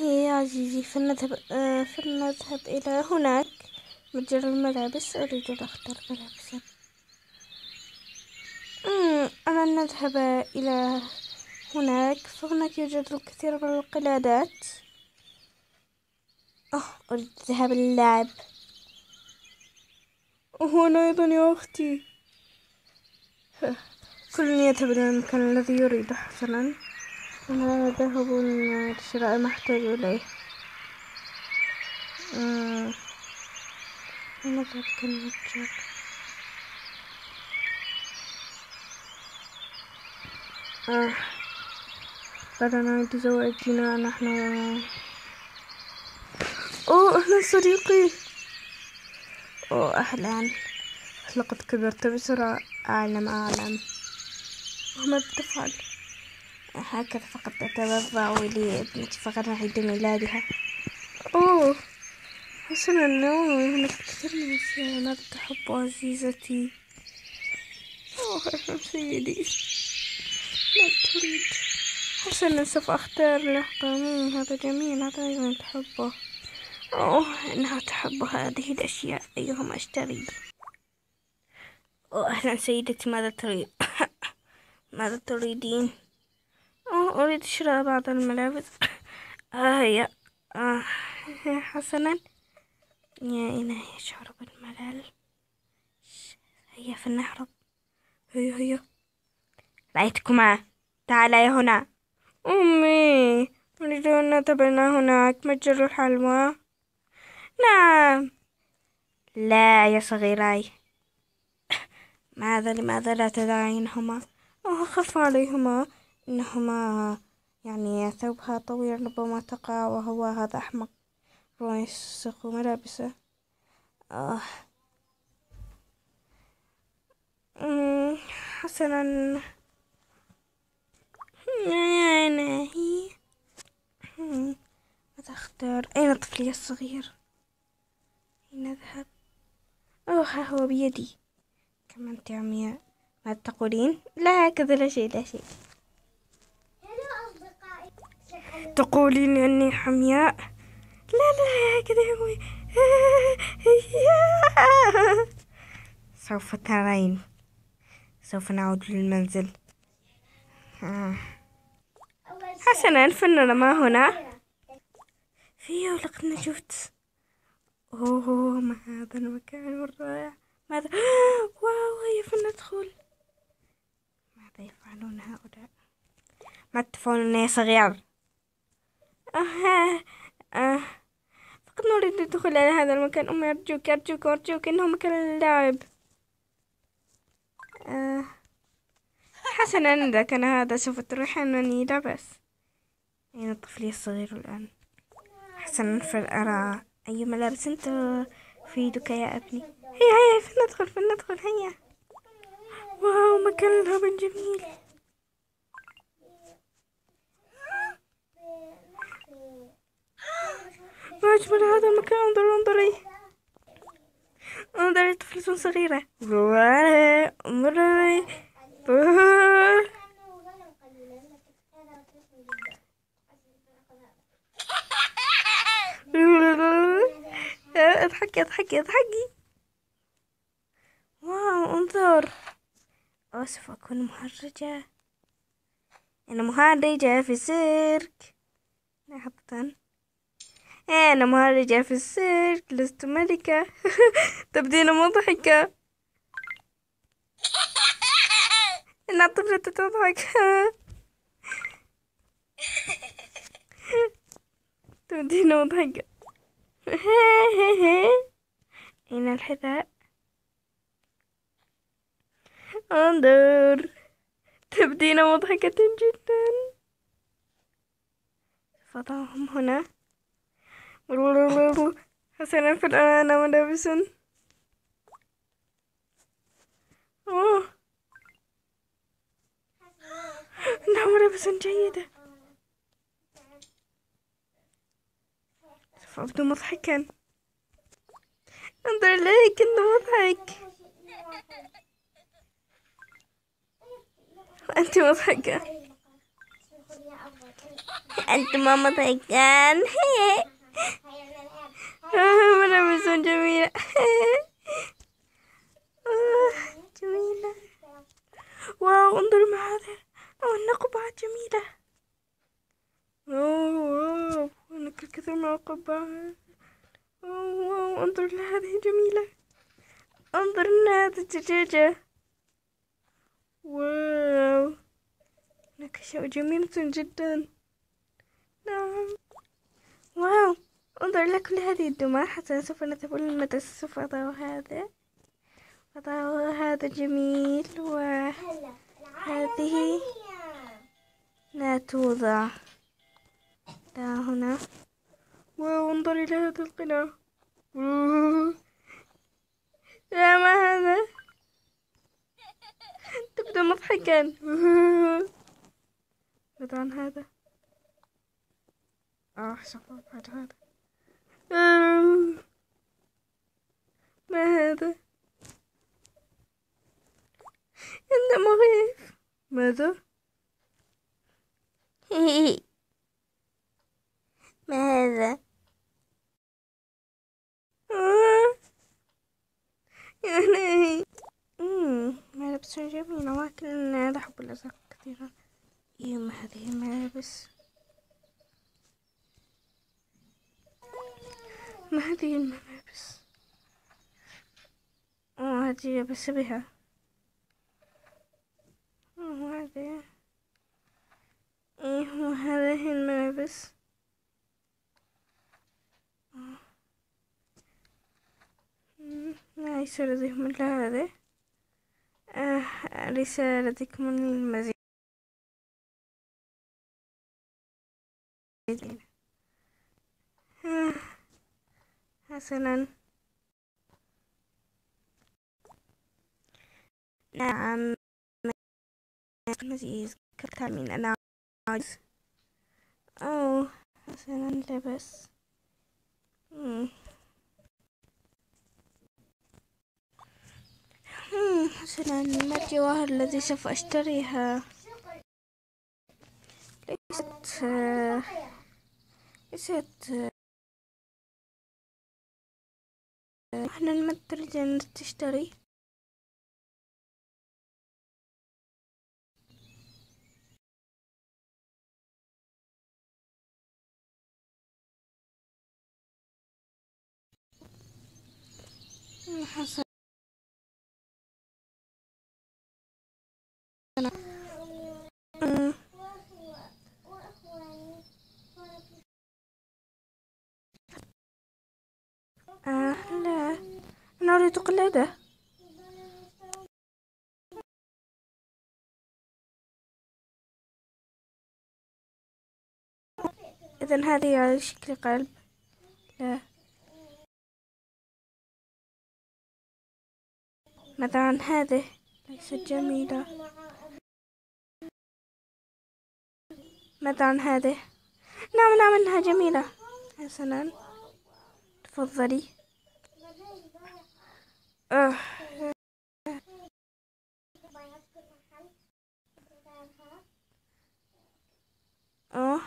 يا عزيزي فلنذهب آه فلنذهب إلى هناك. متجر الملابس أريد أن أختار ملابسا. أنا نذهب إلى هناك فهناك يوجد الكثير من القلادات. أه أريد الذهاب للعب وهنا أيضا يا أختي. كل يذهب إلى المكان الذي يريده حسنا أنا ذهب لشراء ما أحتاج إليه أنا ذلك المتجر آه. بدنا نريد زواجنا نحن. أوه أهلا صديقي. أوه أهلا. لقد كبرت بسرعة. أعلم أعلم. ماذا تفعل. هكذا فقط أتوضع لابنتي فقط عيد ميلادها. أوه حسنا النوم هناك كثير من ماذا تحب عزيزتي. أوه سيدي. لا تريد. حسنا سوف أختار لحظة هذا جميل هذا أيضا تحبه. أوه إنها تحب هذه الأشياء أيهما أشتري. أوه أهلا سيدتي ماذا تريد؟ ماذا تريدين؟ أريد شراء بعض الملابس. آه آه حسنا. يا إنها يشعر بالملل هيا فلنهرب هيا هيا رأيتكما. تعالى هنا. أمي أريد أن نذهب هناك متجر الحلوى نعم. لا يا صغيراي. ماذا لماذا لا تدعينهما؟ أخاف عليهما. إنهما يعني ثوبها طويل ربما تقع وهو هذا أحمق. ربما يسق ملابسه. آه. حسنا. يا ناهي ماذا أختار؟ أين طفلي الصغير؟ أين أذهب؟ أوه ها هو بيدي. كما أنت عمياء تقولين؟ لا هكذا لا شيء لا شيء. تقولين أني حمياء؟ لا لا هكذا هو. سوف ترين. سوف نعود للمنزل. حسنا فإننا ما هنا. فيه لقد نجوت. أوه ما هذا المكان الرائع. ماذا؟ واو هيا فلندخل ماذا يفعلون هؤلاء؟ ما تفعلون يا صغير؟ آه. فقط نريد الدخول إلى هذا المكان. أمي أرجوك أرجوك أرجوك إنه مكان اللعب آه. حسنا إذا كان هذا سوف تريحنني لا بأس. أين طفلي الصغير الآن؟ حسنا فأرى أي ملابس أنت تريدك يا أبني؟ هيا هيا فلندخل فلندخل هيا. واو مكان الهب جميل. ما أجمل هذا المكان. انظري انظري انظري طفلة صغيرة. انظري اضحكي اضحكي اضحكي. واو انظر. أسف أكون مهرجة. أنا مهرجة في السيرك. لحظة أنا مهرجة في السيرك لست ملكة. تبدين مضحكة إن الطفلة تضحك. تبدين مضحكة أين الحذاء؟ أنظر. تبدين مضحكة جدا. فضعهم هنا. حسنا في الآن ملابس أوه إنها ملابس جيدة سوف أبدو مضحكا انظر إليك إنه مضحك أنت مضحكة أنت ماما ملابس جميلة جميلة واو انظر ما هذا أو النقبة جميلة واو هناك الكثير من القبعات واو انظر لهذه جميلة انظر لهذه الدجاجة واو هناك أشياء جميلة جدا نعم واو انظر إلى كل هذه الدمى حتى سوف نذهب إلى المدرسة سوف أضع هذا. أضع هذا جميل وهذه لا توضع. لا هنا. واو انظر إلى هذا القناع. يا ما هذا؟ تبدو مضحكا. ماذا عن هذا. آه شوفوا بعد هذا ما هذا إنه مخيف ماذا؟ ما هذا يعني. ملابس جميلة ولكن أنا أحب الأزرق كثيرا. يوم هذه الملابس؟ ما هذه الملابس؟ هذه بس بها. آه هذه؟ إيه وهذه الملابس؟ ليس لديهم إلا هذه. آه ليس لديكم المزيد؟ آه حسنا. نعم. مزيز كثير من أنا أوه حسنا لبس حسنا ما الجواهر الذي سوف أشتريها؟ ليست ليست. إحنا المترجم تشتري. حسنا آه لا أنا أريد قلادة إذا هذه على شكل قلب. لا. عن هذه ليست جميلة. عن هذه. نعم نعم إنها جميلة. حسنا. تفضلي. آه. أه.